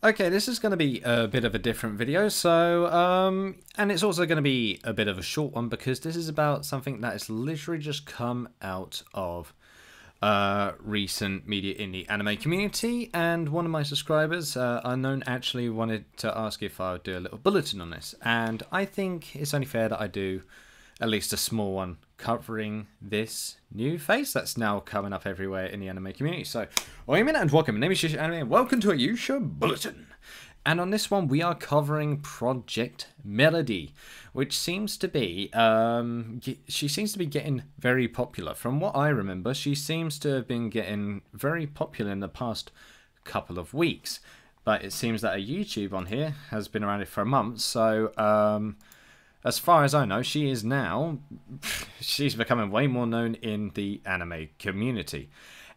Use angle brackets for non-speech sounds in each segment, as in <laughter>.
Okay, this is going to be a bit of a different video, so, um, and it's also going to be a bit of a short one because this is about something that has literally just come out of uh, recent media in the anime community, and one of my subscribers, uh, unknown, actually wanted to ask if I would do a little bulletin on this, and I think it's only fair that I do at least a small one covering this new face that's now coming up everywhere in the anime community. So, Oimin and welcome. My name is Yuusha Anime and welcome to a Yuusha Bulletin. And on this one, we are covering Projekt Melody, which seems to be, um, she seems to be getting very popular. From what I remember, she seems to have been getting very popular in the past couple of weeks. But it seems that a YouTube on here has been around it for a month, so um, as far as I know, she is now, <laughs> she's becoming way more known in the anime community.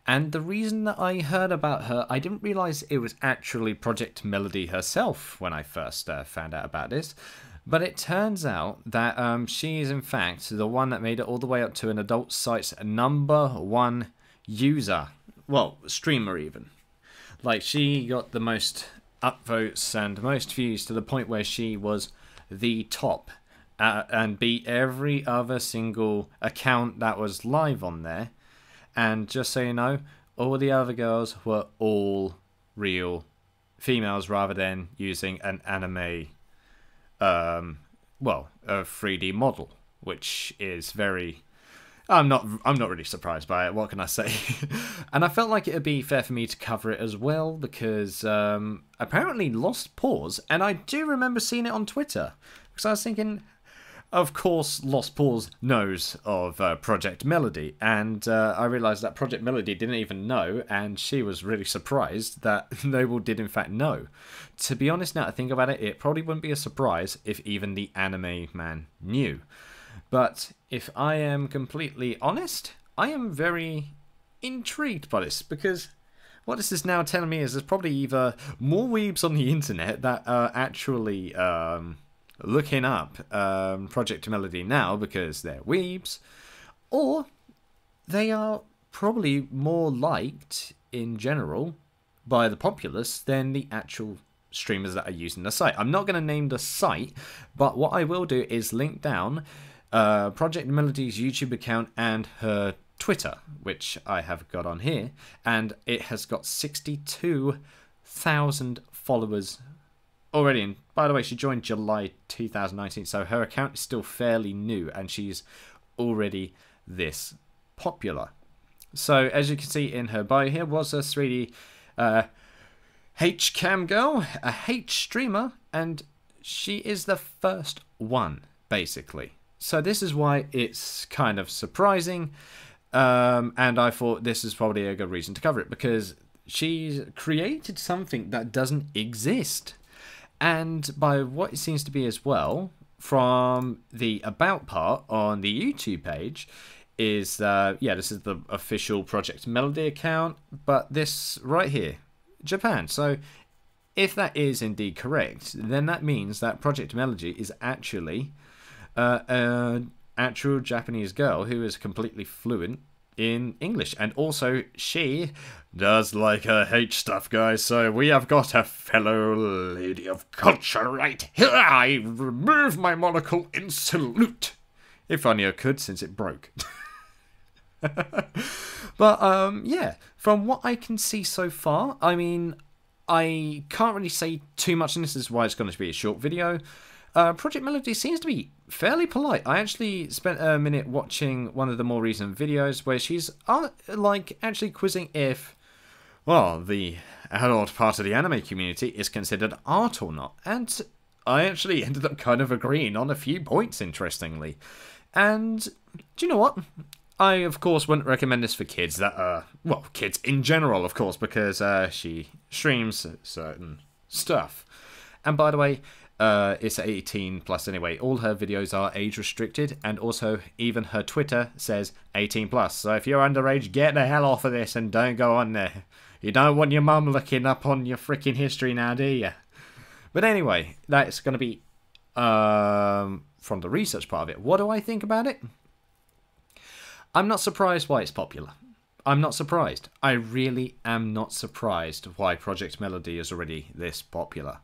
And the reason that I heard about her, I didn't realize it was actually Projekt Melody herself when I first uh, found out about this. But it turns out that um, she is, in fact, the one that made it all the way up to an adult site's number one user. Well, streamer, even. Like, she got the most upvotes and most views to the point where she was the top uh, and beat every other single account that was live on there. And just so you know, all the other girls were all real females rather than using an anime, um, well, a 3D model, which is very. I'm not. I'm not really surprised by it. What can I say? <laughs> and I felt like it would be fair for me to cover it as well because um, apparently Lost Pause, and I do remember seeing it on Twitter because I was thinking, of course, Lost Pause knows of uh, Projekt Melody, and uh, I realised that Projekt Melody didn't even know, and she was really surprised that <laughs> Noble did in fact know. To be honest, now I think about it, it probably wouldn't be a surprise if even the anime man knew. But if I am completely honest, I am very intrigued by this because what this is now telling me is there's probably either more weebs on the internet that are actually. Um, looking up um, Projekt Melody now because they're weebs, or they are probably more liked in general by the populace than the actual streamers that are using the site. I'm not going to name the site, but what I will do is link down uh, Projekt Melody's YouTube account and her Twitter, which I have got on here, and it has got 62,000 followers already. And by the way, she joined July 2019, so her account is still fairly new, and she's already this popular. So as you can see in her bio here was a 3D uh, H cam girl, a H streamer, and she is the first one basically. So this is why it's kind of surprising, um, and I thought this is probably a good reason to cover it because she's created something that doesn't exist. And by what it seems to be as well, from the about part on the YouTube page, is uh, yeah, this is the official Projekt Melody account, but this right here, Japan. So if that is indeed correct, then that means that Projekt Melody is actually uh, an actual Japanese girl who is completely fluent in English. And also, she does like her H stuff, guys. So we have got a fellow lady of culture right here. I remove my monocle in salute. If only I could, since it broke. <laughs> but um, yeah, from what I can see so far, I mean, I can't really say too much, and this is why it's going to be a short video. Uh, Projekt Melody seems to be fairly polite. I actually spent a minute watching one of the more recent videos where she's uh, like actually quizzing if, well, the adult part of the anime community is considered art or not. And I actually <laughs> ended up kind of agreeing on a few points, interestingly. And do you know what? I, of course, wouldn't recommend this for kids that are, well, kids in general, of course, because uh, she streams certain stuff. And by the way, uh, it's 18 plus anyway. All her videos are age restricted, and also even her Twitter says 18 plus. So if you're underage, get the hell off of this and don't go on there. You don't want your mum looking up on your freaking history now, do you? But anyway, that's going to be um, from the research part of it. What do I think about it? I'm not surprised why it's popular. I'm not surprised. I really am not surprised why Projekt Melody is already this popular.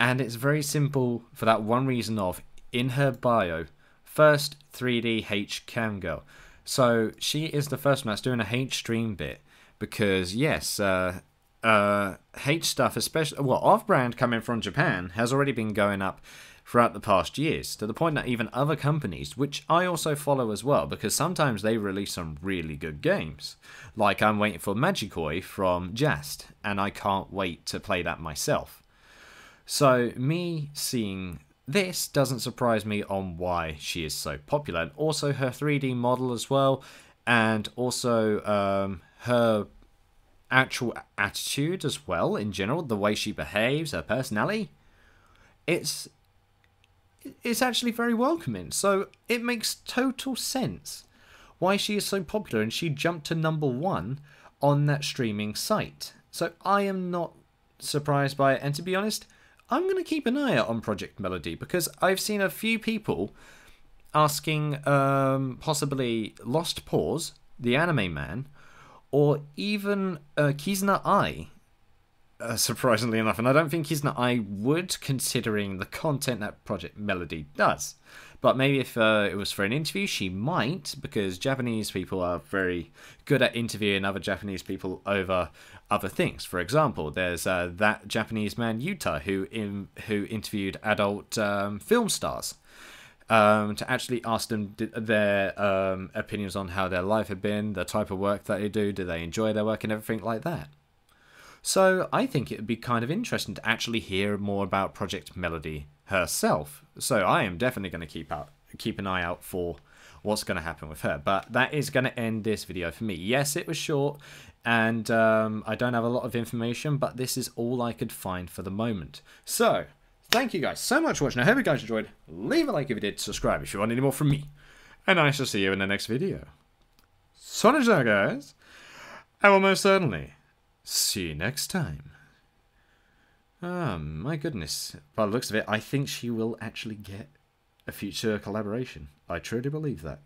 And it's very simple for that one reason of in her bio, first 3D H cam girl. So she is the first one that's doing a H stream bit because yes, uh, uh, H stuff, especially well, off-brand coming from Japan, has already been going up throughout the past years to the point that even other companies, which I also follow as well, because sometimes they release some really good games. Like I'm waiting for Magikoi from Jast, and I can't wait to play that myself. So me seeing this doesn't surprise me on why she is so popular, and also her 3D model as well, and also um, her actual attitude as well in general, the way she behaves, her personality. It's it's actually very welcoming. So it makes total sense why she is so popular and she jumped to number one on that streaming site. So I am not surprised by it. And to be honest, I'm going to keep an eye out on Projekt Melody because I've seen a few people asking um, possibly Lost Pause, the anime man, or even uh, Kizuna Ai, uh, surprisingly enough. And I don't think Kizuna Ai would, considering the content that Projekt Melody does. But maybe if uh, it was for an interview, she might, because Japanese people are very good at interviewing other Japanese people over other things. For example, there's uh, that Japanese man Yuta who in, who interviewed adult um, film stars um, to actually ask them their um, opinions on how their life had been, the type of work that they do, do they enjoy their work, and everything like that. So I think it would be kind of interesting to actually hear more about Projekt Melody herself. So I am definitely going to keep out keep an eye out for what's going to happen with her. But that is going to end this video for me. Yes, it was short, and um, I don't have a lot of information, but this is all I could find for the moment. So, thank you guys so much for watching. I hope you guys enjoyed. Leave a like if you did, subscribe if you want any more from me, and I shall see you in the next video. So, guys, I will most certainly See you next time. Ah, my goodness. By the looks of it, I think she will actually get a future collaboration. I truly believe that.